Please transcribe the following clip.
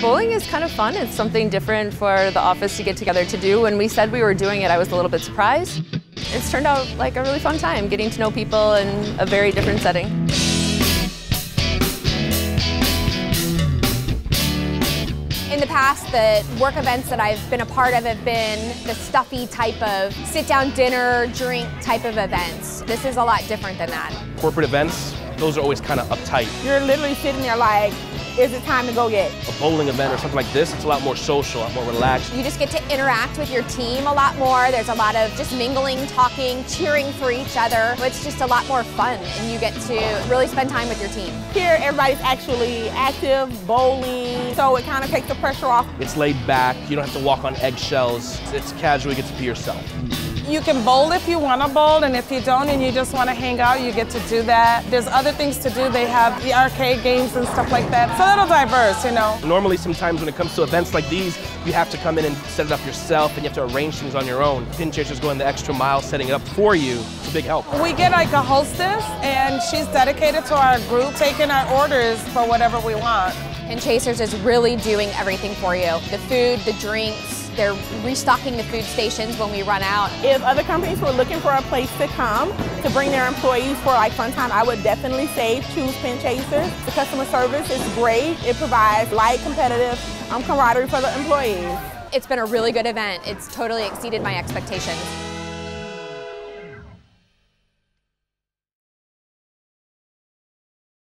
Bowling is kind of fun. It's something different for the office to get together to do. When we said we were doing it, I was a little bit surprised. It's turned out like a really fun time, getting to know people in a very different setting. In the past, the work events that I've been a part of have been the stuffy type of sit down dinner, drink type of events. This is a lot different than that. Corporate events, those are always kind of uptight. You're literally sitting there like, is it time to go yet? A bowling event or something like this, it's a lot more social, a lot more relaxed. You just get to interact with your team a lot more. There's a lot of just mingling, talking, cheering for each other. It's just a lot more fun, and you get to really spend time with your team. Here, everybody's actually active, bowling, so it kind of takes the pressure off. It's laid back, you don't have to walk on eggshells. It's casual, you get to be yourself. You can bowl if you want to bowl, and if you don't and you just want to hang out, you get to do that. There's other things to do. They have the arcade games and stuff like that. It's a little diverse, you know. Normally, sometimes when it comes to events like these, you have to come in and set it up yourself, and you have to arrange things on your own. Pin Chasers going the extra mile setting it up for you. It's a big help. We get like a hostess, and she's dedicated to our group, taking our orders for whatever we want. Pin Chasers is really doing everything for you. The food, the drinks, they're restocking the food stations when we run out. If other companies were looking for a place to come to bring their employees for like fun time, I would definitely say choose Pin Chasers. The customer service is great. It provides light, competitive um, camaraderie for the employees. It's been a really good event. It's totally exceeded my expectations.